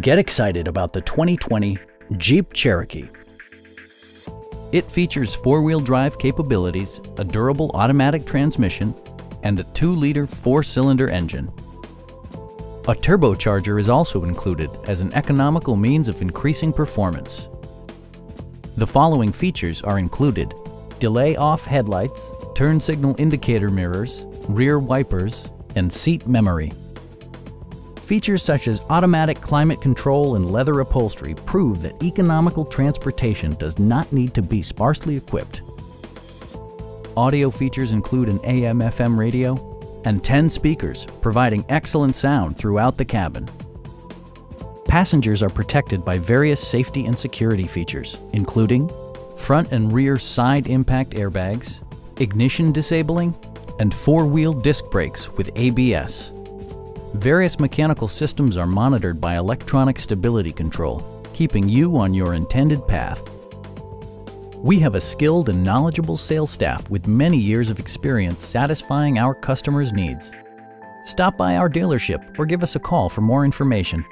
Get excited about the 2020 Jeep Cherokee. It features four-wheel drive capabilities, a durable automatic transmission, and a 2-liter four-cylinder engine. A turbocharger is also included as an economical means of increasing performance. The following features are included. Delay off headlights, turn signal indicator mirrors, rear wipers, and seat memory. Features such as automatic climate control and leather upholstery prove that economical transportation does not need to be sparsely equipped. Audio features include an AM-FM radio and 10 speakers, providing excellent sound throughout the cabin. Passengers are protected by various safety and security features, including front and rear side impact airbags, ignition disabling, and four-wheel disc brakes with ABS. Various mechanical systems are monitored by electronic stability control, keeping you on your intended path. We have a skilled and knowledgeable sales staff with many years of experience satisfying our customers' needs. Stop by our dealership or give us a call for more information.